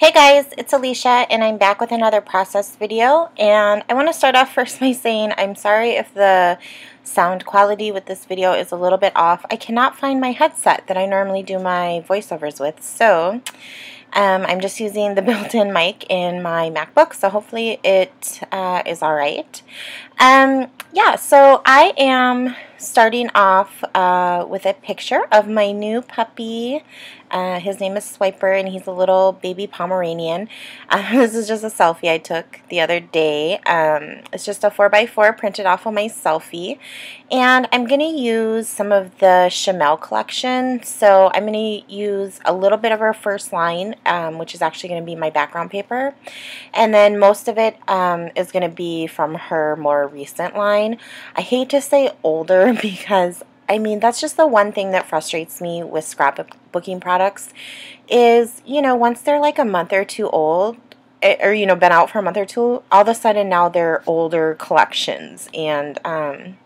Hey guys, it's Alicia and I'm back with another process video and I want to start off first by saying I'm sorry if the sound quality with this video is a little bit off. I cannot find my headset that I normally do my voiceovers with so um, I'm just using the built-in mic in my MacBook so hopefully it uh, is alright. Um, yeah, so I am starting off uh, with a picture of my new puppy. Uh, his name is Swiper, and he's a little baby Pomeranian. Uh, this is just a selfie I took the other day. Um, it's just a 4x4 printed off of my selfie. And I'm going to use some of the Shimelle collection. So I'm going to use a little bit of her first line, um, which is actually going to be my background paper. And then most of it um, is going to be from her more recent line. I hate to say older because I mean that's just the one thing that frustrates me with scrapbooking products is you know once they're like a month or two old eh, or you know been out for a month or two all of a sudden now they're older collections. And um,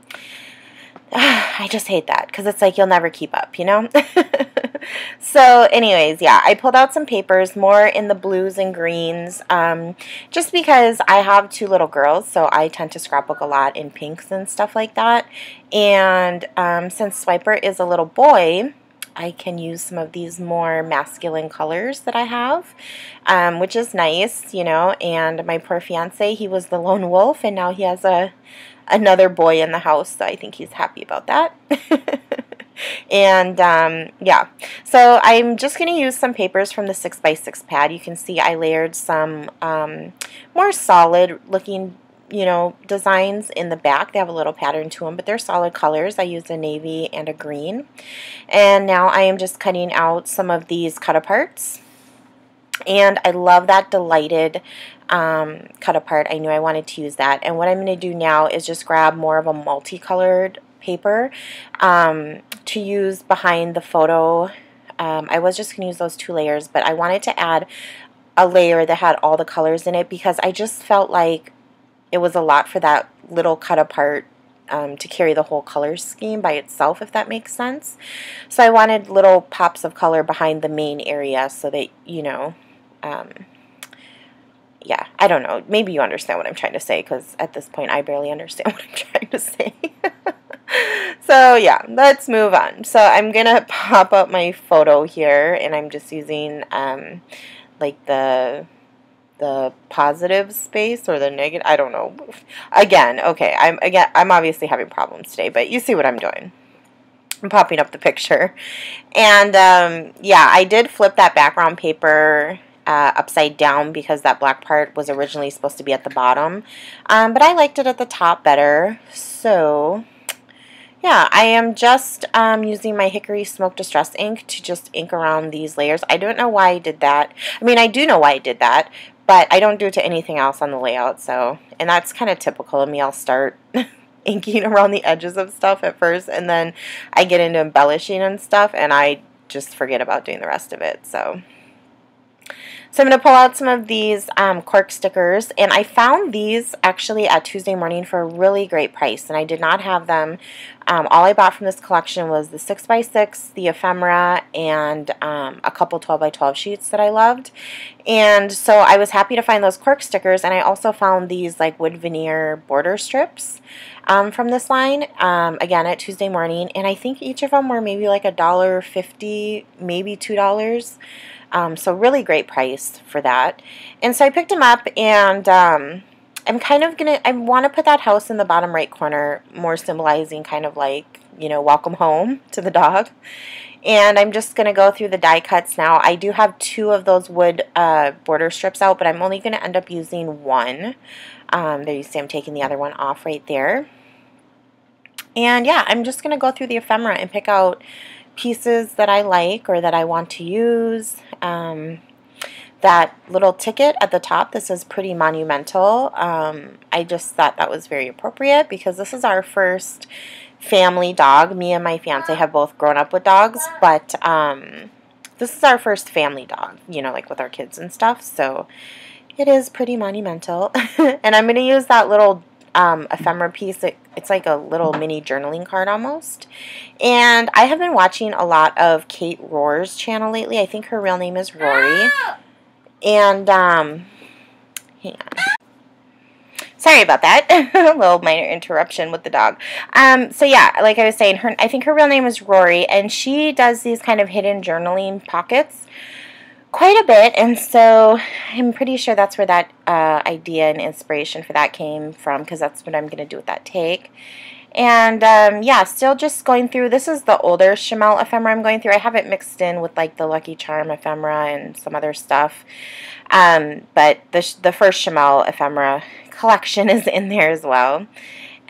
I just hate that because it's like you'll never keep up you know so anyways, yeah, I pulled out some papers, more in the blues and greens, um, just because I have two little girls, so I tend to scrapbook a lot in pinks and stuff like that. And um, since Swiper is a little boy, I can use some of these more masculine colors that I have, um, which is nice, you know. And my poor fiance, he was the lone wolf, and now he has a another boy in the house, so I think he's happy about that. and um, yeah, so I'm just going to use some papers from the 6x6 pad. You can see I layered some um, more solid looking you know, designs in the back. They have a little pattern to them, but they're solid colors. I used a navy and a green. And now I am just cutting out some of these cut aparts. And I love that delighted um, cut apart. I knew I wanted to use that. And what I'm going to do now is just grab more of a multicolored paper um, to use behind the photo. Um, I was just going to use those two layers, but I wanted to add a layer that had all the colors in it because I just felt like it was a lot for that little cut apart um, to carry the whole color scheme by itself, if that makes sense. So I wanted little pops of color behind the main area so that, you know, um, yeah, I don't know. Maybe you understand what I'm trying to say because at this point I barely understand what I'm trying to say. so yeah, let's move on. So I'm going to pop up my photo here and I'm just using um, like the the positive space or the negative I don't know. Again, okay, I'm again I'm obviously having problems today, but you see what I'm doing. I'm popping up the picture. And um, yeah, I did flip that background paper uh, upside down because that black part was originally supposed to be at the bottom. Um, but I liked it at the top better. So yeah, I am just um, using my Hickory Smoke Distress ink to just ink around these layers. I don't know why I did that. I mean, I do know why I did that, but I don't do it to anything else on the layout. So, and that's kind of typical of me. I'll start inking around the edges of stuff at first, and then I get into embellishing and stuff, and I just forget about doing the rest of it. So. So I'm going to pull out some of these um, cork stickers, and I found these actually at Tuesday morning for a really great price, and I did not have them. Um, all I bought from this collection was the 6x6, the ephemera, and um, a couple 12x12 sheets that I loved. And so I was happy to find those cork stickers, and I also found these like wood veneer border strips um, from this line, um, again at Tuesday morning, and I think each of them were maybe like a dollar fifty, maybe two dollars. Um, so really great price for that. And so I picked them up and um, I'm kind of going to, I want to put that house in the bottom right corner, more symbolizing kind of like, you know, welcome home to the dog. And I'm just going to go through the die cuts now. I do have two of those wood uh, border strips out, but I'm only going to end up using one. Um, there you see I'm taking the other one off right there. And yeah, I'm just going to go through the ephemera and pick out pieces that I like or that I want to use. Um, that little ticket at the top, this is pretty monumental. Um, I just thought that was very appropriate because this is our first family dog. Me and my fiance have both grown up with dogs, but um, this is our first family dog, you know, like with our kids and stuff. So it is pretty monumental. and I'm going to use that little um, ephemera piece. It, it's like a little mini journaling card almost. And I have been watching a lot of Kate Roar's channel lately. I think her real name is Rory. and, um, hang on. Sorry about that. a little minor interruption with the dog. Um, so yeah, like I was saying, her I think her real name is Rory, and she does these kind of hidden journaling pockets quite a bit, and so I'm pretty sure that's where that uh, idea and inspiration for that came from, because that's what I'm going to do with that take. And um, yeah, still just going through, this is the older Shimelle ephemera I'm going through. I have it mixed in with like the Lucky Charm ephemera and some other stuff. Um, but the, the first Shimelle ephemera collection is in there as well.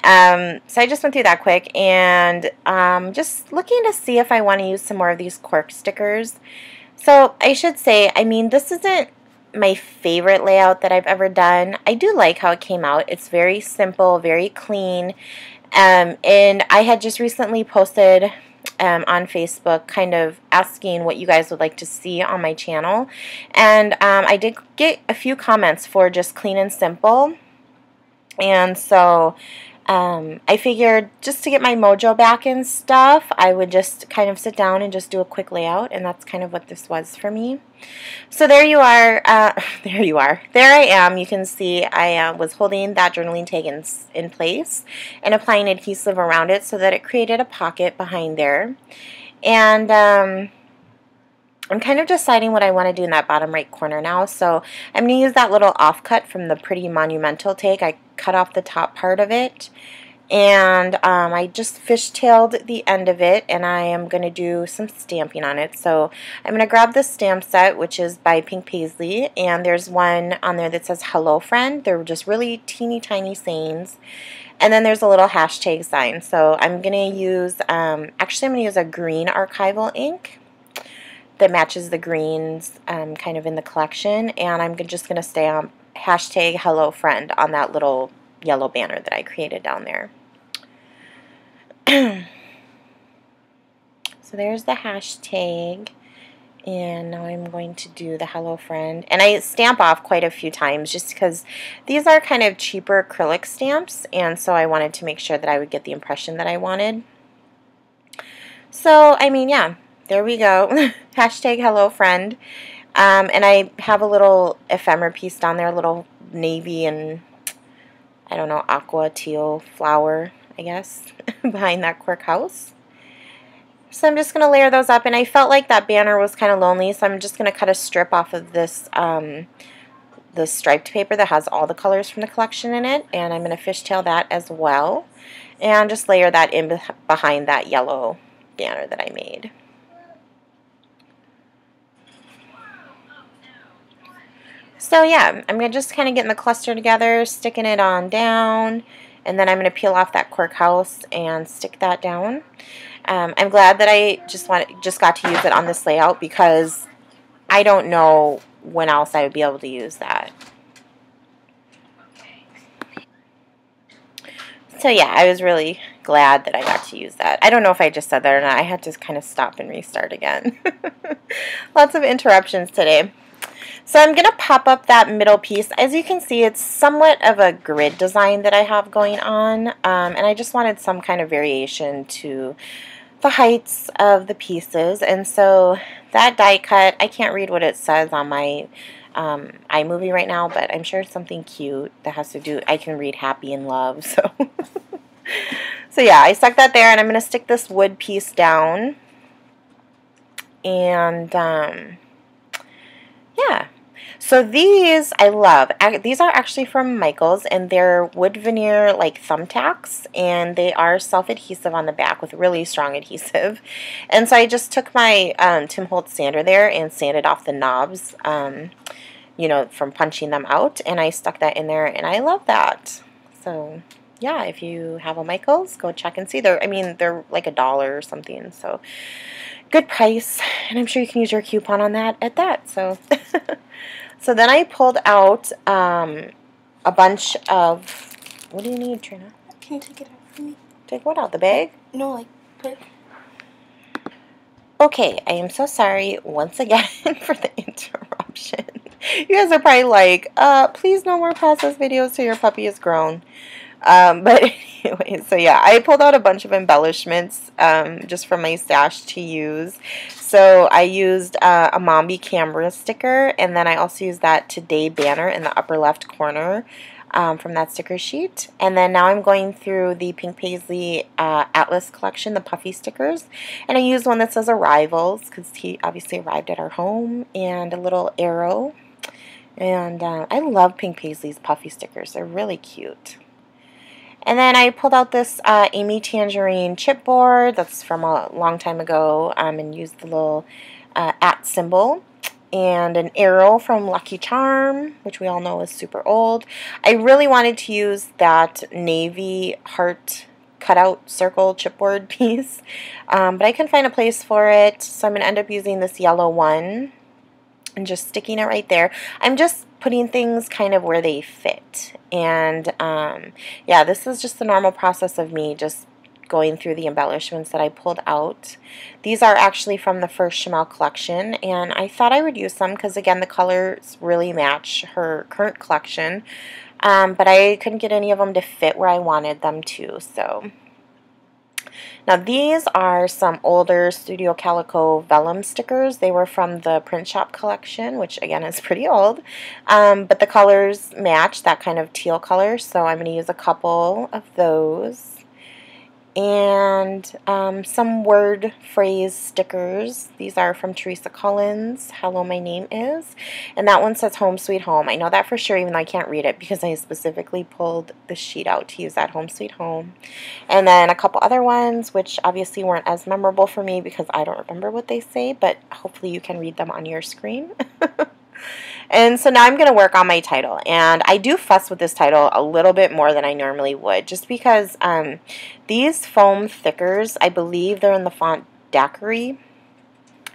Um, so I just went through that quick and um, just looking to see if I want to use some more of these cork stickers. So I should say, I mean, this isn't my favorite layout that I've ever done. I do like how it came out. It's very simple, very clean. Um, and I had just recently posted um, on Facebook kind of asking what you guys would like to see on my channel. And um, I did get a few comments for just clean and simple. And so um, I figured just to get my mojo back and stuff, I would just kind of sit down and just do a quick layout, and that's kind of what this was for me. So there you are. Uh, there you are. There I am. You can see I uh, was holding that journaling tag in, in place and applying adhesive around it so that it created a pocket behind there. And... Um, I'm kind of deciding what I want to do in that bottom right corner now. So I'm going to use that little offcut from the Pretty Monumental take. I cut off the top part of it. And um, I just fishtailed the end of it and I am going to do some stamping on it. So I'm going to grab this stamp set which is by Pink Paisley and there's one on there that says hello friend. They're just really teeny tiny sayings. And then there's a little hashtag sign. So I'm going to use, um, actually I'm going to use a green archival ink that matches the greens um, kind of in the collection. And I'm just going to stay on hashtag hello friend on that little yellow banner that I created down there. so there's the hashtag. And now I'm going to do the hello friend. And I stamp off quite a few times just because these are kind of cheaper acrylic stamps. And so I wanted to make sure that I would get the impression that I wanted. So, I mean, yeah, there we go. Hashtag hello friend. Um, and I have a little ephemera piece down there, a little navy and I don't know, aqua teal flower, I guess, behind that cork house. So I'm just going to layer those up, and I felt like that banner was kind of lonely, so I'm just going to cut a strip off of this um, the striped paper that has all the colors from the collection in it, and I'm going to fishtail that as well, and just layer that in behind that yellow banner that I made. So yeah, I'm going to just kind of getting the cluster together, sticking it on down, and then I'm going to peel off that cork house and stick that down. Um, I'm glad that I just want just got to use it on this layout because I don't know when else I would be able to use that. So yeah, I was really glad that I got to use that. I don't know if I just said that or not. I had to kind of stop and restart again. Lots of interruptions today. So I'm going to pop up that middle piece. As you can see, it's somewhat of a grid design that I have going on, um, and I just wanted some kind of variation to the heights of the pieces. And so that die cut, I can't read what it says on my um, iMovie right now, but I'm sure it's something cute that has to do, I can read happy and love, so. so yeah, I stuck that there, and I'm going to stick this wood piece down. And, um, yeah. So these I love. These are actually from Michaels and they're wood veneer like thumbtacks and they are self-adhesive on the back with really strong adhesive. And so I just took my um, Tim Holtz sander there and sanded off the knobs, um, you know, from punching them out and I stuck that in there and I love that. So yeah, if you have a Michaels, go check and see. They're, I mean, they're like a dollar or something. So good price, and I'm sure you can use your coupon on that at that. So, so then I pulled out um, a bunch of. What do you need, Trina? Can you take it out for me? Take what out? The bag? No, like put. Okay, I am so sorry once again for the interruption. You guys are probably like, uh, please no more process videos till your puppy is grown. Um, but anyway, so yeah, I pulled out a bunch of embellishments um, just from my stash to use. So I used uh, a Mambi camera sticker, and then I also used that Today banner in the upper left corner um, from that sticker sheet. And then now I'm going through the Pink Paisley uh, Atlas collection, the puffy stickers. And I used one that says Arrivals, because he obviously arrived at our home, and a little arrow. And uh, I love Pink Paisley's puffy stickers. They're really cute. And then I pulled out this uh, Amy Tangerine chipboard that's from a long time ago um, and used the little uh, at symbol and an arrow from Lucky Charm, which we all know is super old. I really wanted to use that navy heart cutout circle chipboard piece, um, but I couldn't find a place for it, so I'm going to end up using this yellow one and just sticking it right there. I'm just putting things kind of where they fit. And um, yeah, this is just the normal process of me just going through the embellishments that I pulled out. These are actually from the first Shimelle collection, and I thought I would use some because, again, the colors really match her current collection. Um, but I couldn't get any of them to fit where I wanted them to, so now these are some older Studio Calico vellum stickers. They were from the print shop collection, which again is pretty old. Um, but the colors match that kind of teal color, so I'm going to use a couple of those and um, some word phrase stickers. These are from Teresa Collins, Hello, My Name Is. And that one says Home Sweet Home. I know that for sure, even though I can't read it because I specifically pulled the sheet out to use that Home Sweet Home. And then a couple other ones, which obviously weren't as memorable for me because I don't remember what they say, but hopefully you can read them on your screen. And so now I'm going to work on my title. And I do fuss with this title a little bit more than I normally would, just because um, these foam thickers, I believe they're in the font Daiquiri.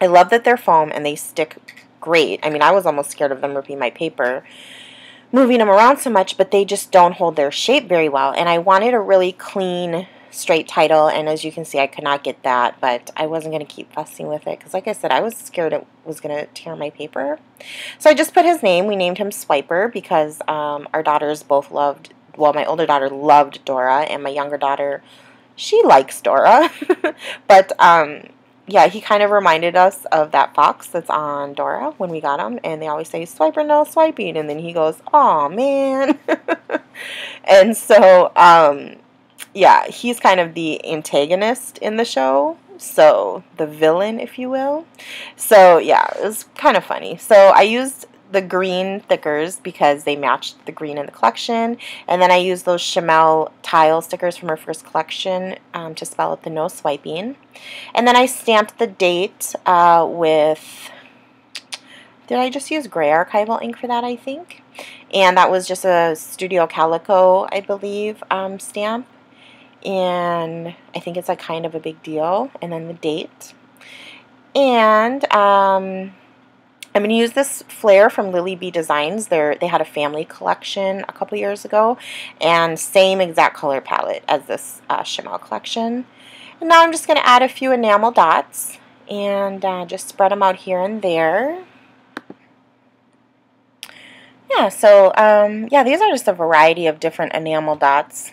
I love that they're foam and they stick great. I mean, I was almost scared of them ripping my paper moving them around so much, but they just don't hold their shape very well. And I wanted a really clean straight title, and as you can see, I could not get that, but I wasn't going to keep fussing with it, because like I said, I was scared it was going to tear my paper. So I just put his name. We named him Swiper, because um, our daughters both loved, well, my older daughter loved Dora, and my younger daughter, she likes Dora, but um, yeah, he kind of reminded us of that fox that's on Dora when we got him, and they always say, Swiper, no swiping, and then he goes, oh man. and so, um, yeah, he's kind of the antagonist in the show. So, the villain, if you will. So, yeah, it was kind of funny. So, I used the green thickers because they matched the green in the collection. And then I used those Shimelle tile stickers from her first collection um, to spell out the no swiping. And then I stamped the date uh, with, did I just use gray archival ink for that, I think? And that was just a Studio Calico, I believe, um, stamp and I think it's a kind of a big deal. And then the date. And um, I'm going to use this flare from Lily Bee Designs. They're, they had a family collection a couple years ago, and same exact color palette as this uh, Shimelle collection. And now I'm just going to add a few enamel dots and uh, just spread them out here and there. Yeah, so um, yeah, these are just a variety of different enamel dots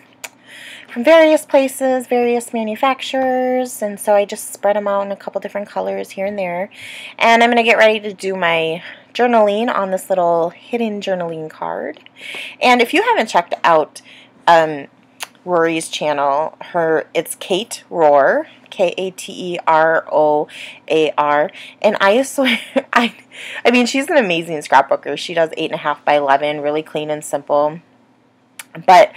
from various places, various manufacturers, and so I just spread them out in a couple different colors here and there. And I'm going to get ready to do my journaling on this little hidden journaling card. And if you haven't checked out um, Rory's channel, her it's Kate Roar, K A T E R O A R, and I swear, I, I mean, she's an amazing scrapbooker. She does eight and a half by eleven, really clean and simple. But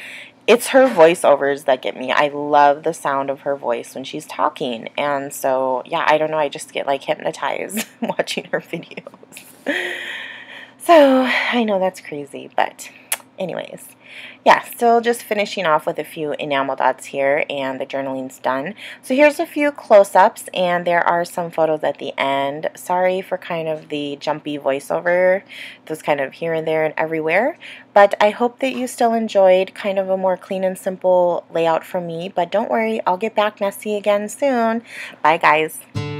it's her voiceovers that get me. I love the sound of her voice when she's talking. And so, yeah, I don't know. I just get like hypnotized watching her videos. So, I know that's crazy, but anyways, yeah, still just finishing off with a few enamel dots here and the journaling's done. So here's a few close-ups and there are some photos at the end. Sorry for kind of the jumpy voiceover, those kind of here and there and everywhere. But I hope that you still enjoyed kind of a more clean and simple layout from me. But don't worry, I'll get back messy again soon. Bye guys.